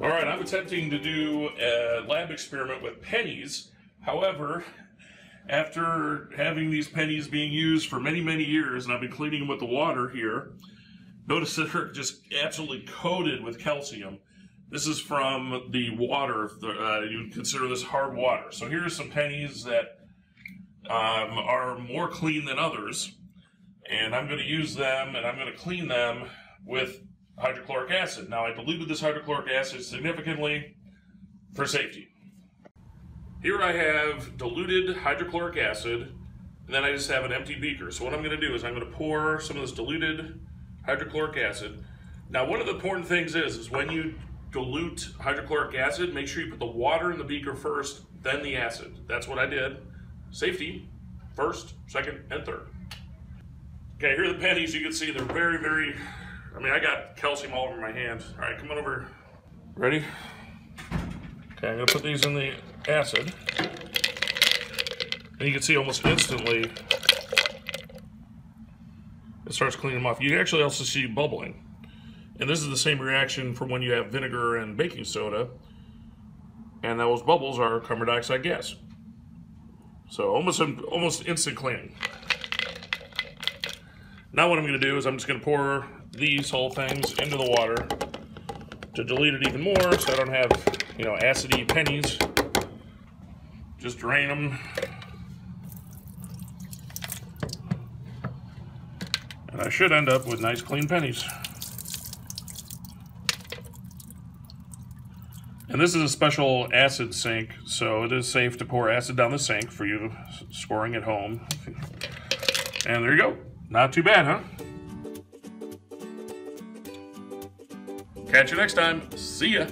All right, I'm attempting to do a lab experiment with pennies. However, after having these pennies being used for many, many years, and I've been cleaning them with the water here, notice that they're just absolutely coated with calcium. This is from the water. Uh, you would consider this hard water. So here's some pennies that um, are more clean than others. And I'm going to use them and I'm going to clean them with hydrochloric acid. Now I diluted this hydrochloric acid significantly for safety. Here I have diluted hydrochloric acid, and then I just have an empty beaker. So what I'm going to do is I'm going to pour some of this diluted hydrochloric acid. Now one of the important things is, is when you dilute hydrochloric acid, make sure you put the water in the beaker first, then the acid. That's what I did. Safety, first, second, and third. Okay, here are the pennies. You can see they're very, very I mean, I got calcium all over my hands. All right, come on over. Ready? Okay, I'm gonna put these in the acid. And you can see almost instantly it starts cleaning them off. You actually also see bubbling. And this is the same reaction from when you have vinegar and baking soda. And those bubbles are carbon dioxide gas. So almost almost instant cleaning. Now what I'm going to do is I'm just going to pour these whole things into the water to dilute it even more so I don't have, you know, acidy pennies. Just drain them. And I should end up with nice clean pennies. And this is a special acid sink, so it is safe to pour acid down the sink for you scoring at home. And there you go. Not too bad, huh? Catch you next time. See ya.